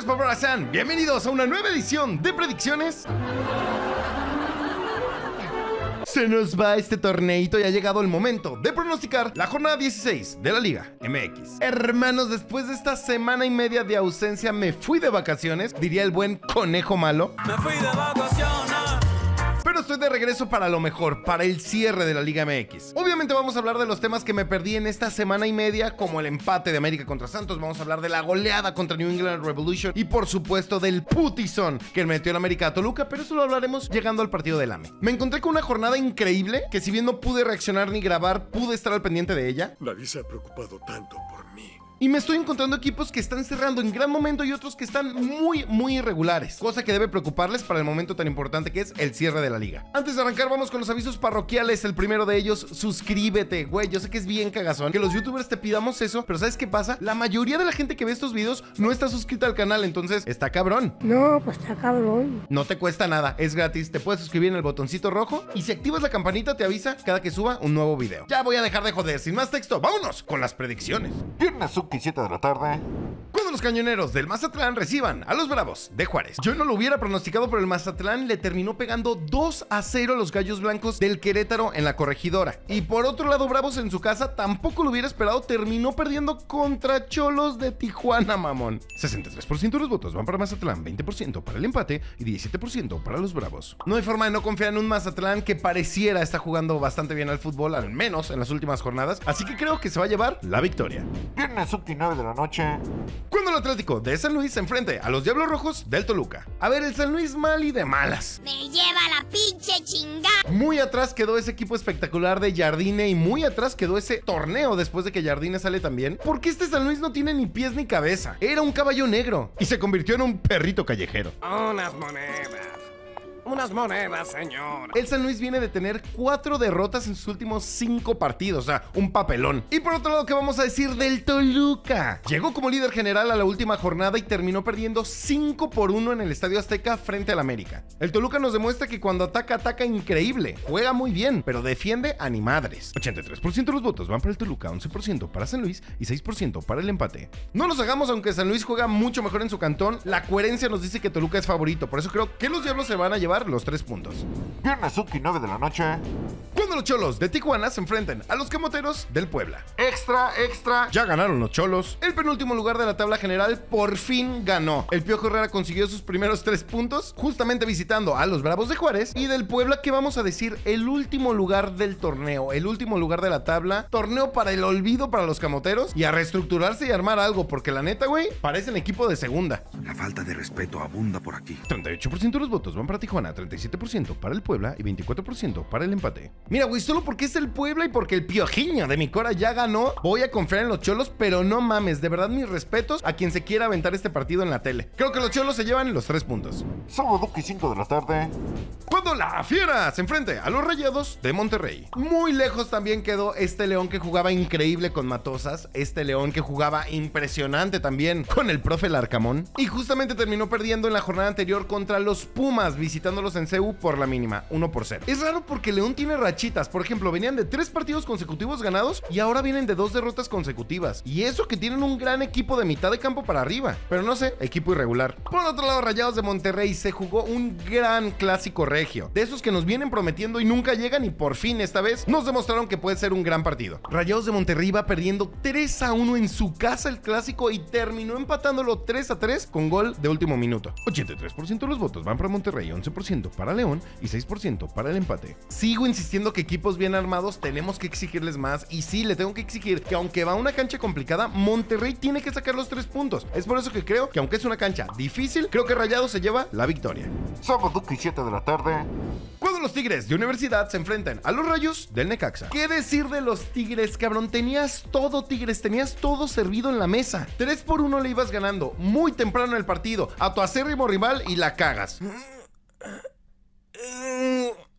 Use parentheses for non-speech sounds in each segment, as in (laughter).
Tigres Paparazán, bienvenidos a una nueva edición de predicciones. Se nos va este torneito y ha llegado el momento de pronosticar la jornada 16 de la Liga MX. Hermanos, después de esta semana y media de ausencia me fui de vacaciones, diría el buen conejo malo. Me fui de vacaciones. Estoy de regreso para lo mejor, para el cierre de la Liga MX. Obviamente vamos a hablar de los temas que me perdí en esta semana y media, como el empate de América contra Santos, vamos a hablar de la goleada contra New England Revolution y por supuesto del putizón que metió en América a Toluca, pero eso lo hablaremos llegando al partido del AME. Me encontré con una jornada increíble que si bien no pude reaccionar ni grabar, pude estar al pendiente de ella. Nadie se ha preocupado tanto. Y me estoy encontrando equipos que están cerrando en gran momento y otros que están muy, muy irregulares. Cosa que debe preocuparles para el momento tan importante que es el cierre de la liga. Antes de arrancar, vamos con los avisos parroquiales. El primero de ellos, suscríbete, güey. Yo sé que es bien cagazón que los youtubers te pidamos eso, pero ¿sabes qué pasa? La mayoría de la gente que ve estos videos no está suscrita al canal, entonces está cabrón. No, pues está cabrón. No te cuesta nada, es gratis. Te puedes suscribir en el botoncito rojo y si activas la campanita te avisa cada que suba un nuevo video. Ya voy a dejar de joder, sin más texto, vámonos con las predicciones. Viernes sub 7 de la tarde. Los cañoneros del Mazatlán reciban a los Bravos de Juárez. Yo no lo hubiera pronosticado, pero el Mazatlán le terminó pegando 2 a 0 a los Gallos Blancos del Querétaro en la corregidora. Y por otro lado, Bravos en su casa tampoco lo hubiera esperado, terminó perdiendo contra Cholos de Tijuana, mamón. 63% de los votos van para Mazatlán, 20% para el empate y 17% para los Bravos. No hay forma de no confiar en un Mazatlán que pareciera estar jugando bastante bien al fútbol, al menos en las últimas jornadas, así que creo que se va a llevar la victoria. Viernes sub 9 de la noche. Cuando el Atlético de San Luis se enfrente a los Diablos Rojos del Toluca. A ver, el San Luis mal y de malas. Me lleva la pinche chingada. Muy atrás quedó ese equipo espectacular de Jardine y muy atrás quedó ese torneo después de que Jardine sale también. Porque este San Luis no tiene ni pies ni cabeza. Era un caballo negro y se convirtió en un perrito callejero. Unas monedas. Unas monedas, señor. El San Luis viene de tener cuatro derrotas en sus últimos cinco partidos, o sea, un papelón. Y por otro lado, ¿qué vamos a decir del Toluca? Llegó como líder general a la última jornada y terminó perdiendo 5 por 1 en el Estadio Azteca frente al América. El Toluca nos demuestra que cuando ataca, ataca increíble. Juega muy bien, pero defiende a ni madres. 83% de los votos van para el Toluca, 11% para San Luis y 6% para el empate. No nos hagamos, aunque San Luis juega mucho mejor en su cantón, la coherencia nos dice que Toluca es favorito. Por eso creo que los Diablos se van a llevar los tres puntos. Viernes sub 9 de la noche. Cuando los cholos de Tijuana se enfrenten a los camoteros del Puebla. Extra, extra. Ya ganaron los cholos. El penúltimo lugar de la tabla general por fin ganó. El Piojo Herrera consiguió sus primeros tres puntos, justamente visitando a los Bravos de Juárez. Y del Puebla, que vamos a decir, el último lugar del torneo, el último lugar de la tabla. Torneo para el olvido para los camoteros y a reestructurarse y armar algo, porque la neta, güey, parecen equipo de segunda. La falta de respeto abunda por aquí. 38% de los votos van para Tijuana, 37% para el Puebla y 24% para el empate. Mira, güey, solo porque es el Puebla y porque el piojiño de mi cora ya ganó, voy a confiar en los cholos, pero no mames, de verdad mis respetos a quien se quiera aventar este partido en la tele. Creo que los cholos se llevan los tres puntos. Sábado 5 de la tarde. Cuando la fiera se enfrente a los rayados de Monterrey. Muy lejos también quedó este león que jugaba increíble con Matosas, este león que jugaba impresionante también con el profe Larcamón. Y justamente terminó perdiendo en la jornada anterior contra los Pumas, visitándolos en CEU por la mínima, 1 por 0. Es raro porque León tiene Por ejemplo, venían de tres partidos consecutivos ganados y ahora vienen de dos derrotas consecutivas. Y eso que tienen un gran equipo de mitad de campo para arriba. Pero no sé, equipo irregular. Por otro lado, Rayados de Monterrey se jugó un gran clásico regio. De esos que nos vienen prometiendo y nunca llegan y por fin esta vez nos demostraron que puede ser un gran partido. Rayados de Monterrey va perdiendo 3 a 1 en su casa el clásico y terminó empatándolo 3 a 3 con gol de último minuto. 83% de los votos van para Monterrey, 11% para León y 6% para el empate. Sigo insistiendo que equipos bien armados tenemos que exigirles más y sí, le tengo que exigir que aunque va a una cancha complicada, Monterrey tiene que sacar los 3 puntos. Es por eso que creo que aunque es una cancha difícil, creo que Rayados se lleva la victoria. Sábado 7 de la tarde. Cuando los Tigres de Universidad se enfrentan a los Rayos del Necaxa. ¿Qué decir de los Tigres, cabrón? Tenías todo, Tigres, tenías todo servido en la mesa. 3 por 1 le ibas ganando muy temprano en el partido a tu acérrimo rival y la cagas. (clears throat)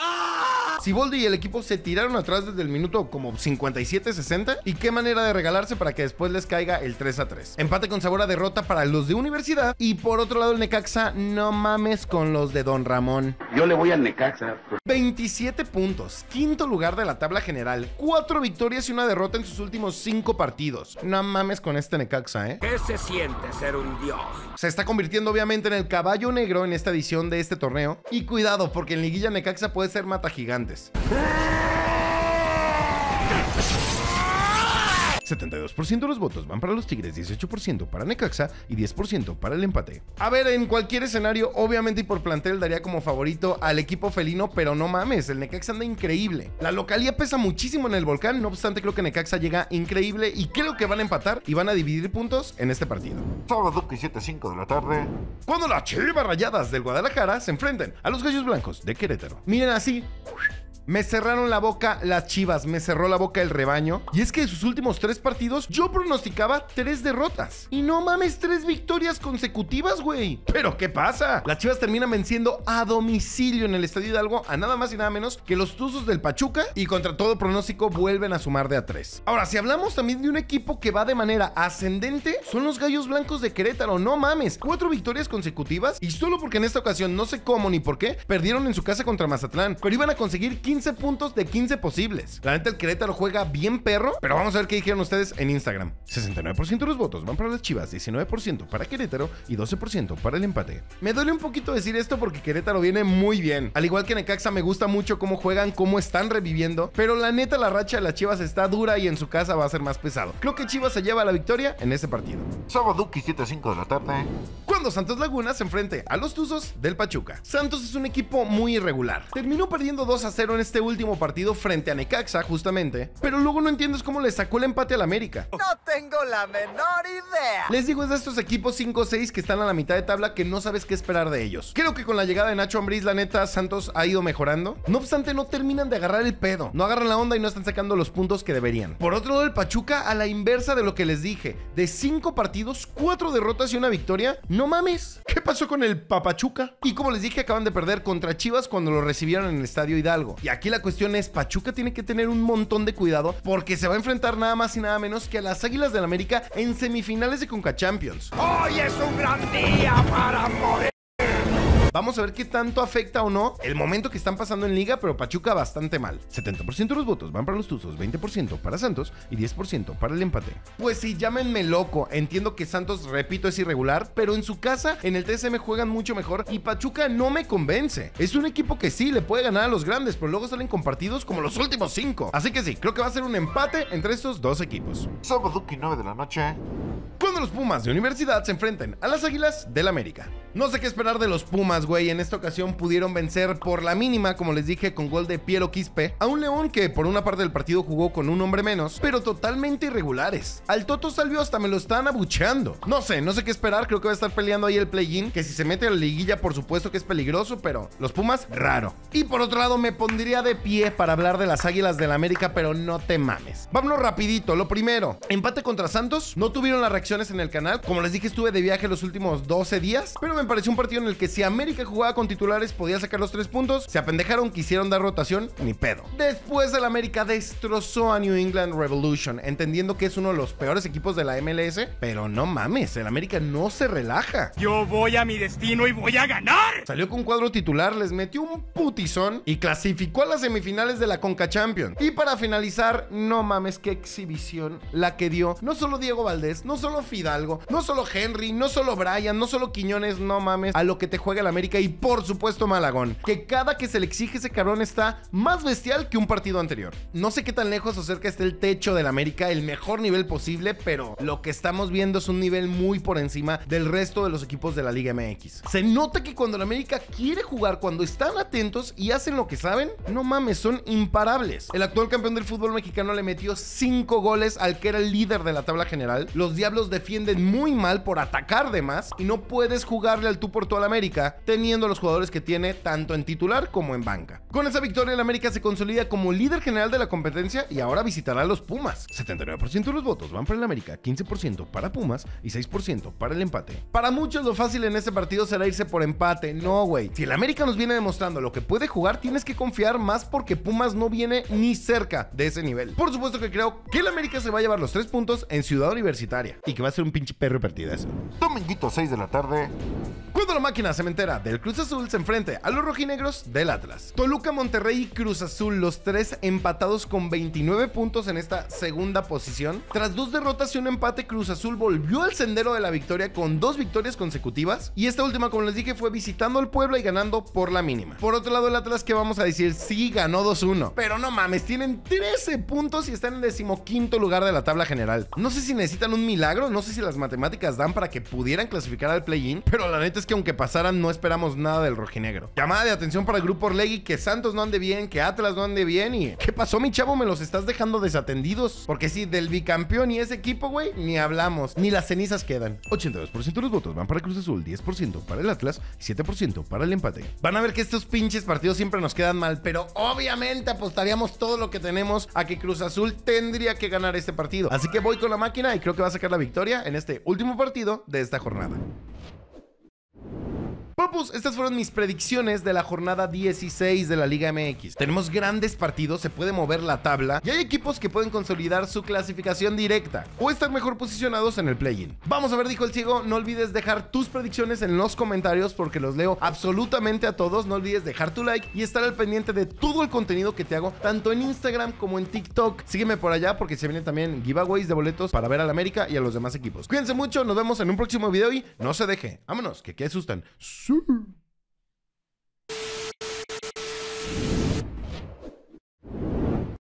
¡Ah! Siboldi y el equipo se tiraron atrás desde el minuto como 57-60 y qué manera de regalarse para que después les caiga el 3 a 3. Empate con sabor a derrota para los de Universidad y por otro lado el Necaxa, no mames con los de Don Ramón. Yo le voy al Necaxa. 27 puntos, quinto lugar de la tabla general, cuatro victorias y una derrota en sus últimos cinco partidos. No mames con este Necaxa, ¿eh? ¿Qué se siente ser un dios? Se está convirtiendo obviamente en el caballo negro en esta edición de este torneo. Y cuidado, porque en liguilla Necaxa puede ser mata gigantes. 72% de los votos van para los Tigres, 18% para Necaxa y 10% para el empate. A ver, en cualquier escenario, obviamente y por plantel daría como favorito al equipo felino, pero no mames, el Necaxa anda increíble. La localía pesa muchísimo en el volcán, no obstante creo que Necaxa llega increíble y creo que van a empatar y van a dividir puntos en este partido. Sábado 7, 5 de la tarde. Cuando las Chivas Rayadas del Guadalajara se enfrenten a los Gallos Blancos de Querétaro. Miren así. Me cerraron la boca las chivas, me cerró la boca el rebaño. Y es que de sus últimos tres partidos yo pronosticaba tres derrotas. Y no mames, tres victorias consecutivas, güey. Pero ¿qué pasa? Las chivas terminan venciendo a domicilio en el Estadio Hidalgo a nada más y nada menos que los Tuzos del Pachuca. Y contra todo pronóstico vuelven a sumar de a tres. Ahora, si hablamos también de un equipo que va de manera ascendente, son los Gallos Blancos de Querétaro. No mames, cuatro victorias consecutivas. Y solo porque en esta ocasión, no sé cómo ni por qué, perdieron en su casa contra Mazatlán. Pero iban a conseguir 15 puntos de 15 posibles. La neta, el Querétaro juega bien perro, pero vamos a ver qué dijeron ustedes en Instagram. 69% de los votos van para las Chivas, 19% para Querétaro y 12% para el empate. Me duele un poquito decir esto porque Querétaro viene muy bien. Al igual que Necaxa, me gusta mucho cómo juegan, cómo están reviviendo, pero la neta, la racha de las Chivas está dura y en su casa va a ser más pesado. Creo que Chivas se lleva la victoria en ese partido. Sábado 7, 5 de la tarde. Cuando Santos Laguna se enfrente a los Tuzos del Pachuca. Santos es un equipo muy irregular. Terminó perdiendo 2 a 0 en este último partido frente a Necaxa, justamente, pero luego no entiendes cómo le sacó el empate al América. No tengo la menor idea. Les digo, es de estos equipos 5-6 que están a la mitad de tabla que no sabes qué esperar de ellos. Creo que con la llegada de Nacho Ambriz, la neta, Santos ha ido mejorando. No obstante, no terminan de agarrar el pedo. No agarran la onda y no están sacando los puntos que deberían. Por otro lado, el Pachuca, a la inversa de lo que les dije, de 5 partidos, 4 derrotas y una victoria. No mames. ¿Qué pasó con el Papachuca? Y como les dije, acaban de perder contra Chivas cuando lo recibieron en el Estadio Hidalgo. Y aquí la cuestión es, Pachuca tiene que tener un montón de cuidado porque se va a enfrentar nada más y nada menos que a las Águilas del América en semifinales de Conca Champions. Hoy es un gran día para morir. Vamos a ver qué tanto afecta o no el momento que están pasando en liga, pero Pachuca bastante mal. 70% de los votos van para los Tuzos, 20% para Santos y 10% para el empate. Pues sí, llámenme loco. Entiendo que Santos, repito, es irregular, pero en su casa, en el TSM juegan mucho mejor y Pachuca no me convence. Es un equipo que sí le puede ganar a los grandes, pero luego salen con partidos como los últimos 5. Así que sí, creo que va a ser un empate entre estos dos equipos. Sábado 9 de la noche. Cuando los Pumas de Universidad se enfrenten a las Águilas del América. No sé qué esperar de los Pumas, güey. En esta ocasión pudieron vencer por la mínima, como les dije, con gol de Piero Quispe, a un León que por una parte del partido jugó con un hombre menos, pero totalmente irregulares. Al Toto Salvio hasta me lo están abucheando. No sé, no sé qué esperar. Creo que va a estar peleando ahí el play-in, que si se mete a la liguilla, por supuesto que es peligroso, pero los Pumas, raro. Y por otro lado, me pondría de pie para hablar de las Águilas del América, pero no te mames. Vámonos rapidito. Lo primero, empate contra Santos. No tuvieron las reacciones en el canal. Como les dije, estuve de viaje los últimos 12 días, pero me pareció un partido en el que si América jugaba con titulares podía sacar los tres puntos. Se apendejaron, quisieron dar rotación, ni pedo. Después el América destrozó a New England Revolution, entendiendo que es uno de los peores equipos de la MLS, pero no mames, el América no se relaja. Yo voy a mi destino y voy a ganar. Salió con cuadro titular, les metió un putizón y clasificó a las semifinales de la Conca Champions. Y para finalizar, no mames, qué exhibición la que dio no solo Diego Valdés, no solo Fidalgo, no solo Henry, no solo Brian, no solo Quiñones, no mames, a lo que te juega el América y por supuesto Malagón, que cada que se le exige ese cabrón está más bestial que un partido anterior. No sé qué tan lejos o cerca está el techo del América, el mejor nivel posible, pero lo que estamos viendo es un nivel muy por encima del resto de los equipos de la Liga MX. Se nota que cuando el América quiere jugar, cuando están atentos y hacen lo que saben, no mames, son imparables. El actual campeón del fútbol mexicano le metió 5 goles al que era el líder de la tabla general. Los Diablos Defienden muy mal por atacar de más y no puedes jugarle al tú por tú al América teniendo los jugadores que tiene tanto en titular como en banca. Con esa victoria el América se consolida como líder general de la competencia y ahora visitará a los Pumas. 79% de los votos van para el América, 15% para Pumas y 6% para el empate. Para muchos lo fácil en este partido será irse por empate. No, güey. Si el América nos viene demostrando lo que puede jugar, tienes que confiar más porque Pumas no viene ni cerca de ese nivel. Por supuesto que creo que el América se va a llevar los tres puntos en Ciudad Universitaria y que va a ser un pinche perro partidazo. Dominguito 6 de la tarde. Cuando la máquina cementera del Cruz Azul se enfrente a los rojinegros del Atlas. Toluca, Monterrey y Cruz Azul, los tres empatados con 29 puntos en esta segunda posición. Tras dos derrotas y un empate, Cruz Azul volvió al sendero de la victoria con dos victorias consecutivas. Y esta última, como les dije, fue visitando al Puebla y ganando por la mínima. Por otro lado, el Atlas, que vamos a decir, sí ganó 2-1. Pero no mames, tienen 13 puntos y están en decimoquinto lugar de la tabla general. No sé si necesitan un milagro, no sé si las matemáticas dan para que pudieran clasificar al play-in, pero la neta es que aunque pasaran, no esperamos nada del rojinegro. Llamada de atención para el grupo Orlegui, que Santos no ande bien, que Atlas no ande bien y... ¿Qué pasó, mi chavo? Me los estás dejando desatendidos. Porque sí, del bicampeón y ese equipo, güey, ni hablamos. Ni las cenizas quedan. 82% de los votos van para Cruz Azul, 10% para el Atlas y 7% para el empate. Van a ver que estos pinches partidos siempre nos quedan mal, pero obviamente apostaríamos todo lo que tenemos a que Cruz Azul tendría que ganar este partido. Así que voy con la máquina y creo que va a sacar la victoria en este último partido de esta jornada. Papus, estas fueron mis predicciones de la jornada 16 de la Liga MX. Tenemos grandes partidos, se puede mover la tabla y hay equipos que pueden consolidar su clasificación directa o estar mejor posicionados en el play-in. Vamos a ver, dijo el ciego, no olvides dejar tus predicciones en los comentarios porque los leo absolutamente a todos. No olvides dejar tu like y estar al pendiente de todo el contenido que te hago, tanto en Instagram como en TikTok. Sígueme por allá porque se vienen también giveaways de boletos para ver al América y a los demás equipos. Cuídense mucho, nos vemos en un próximo video y no se deje. Vámonos, que qué asustan. Mm.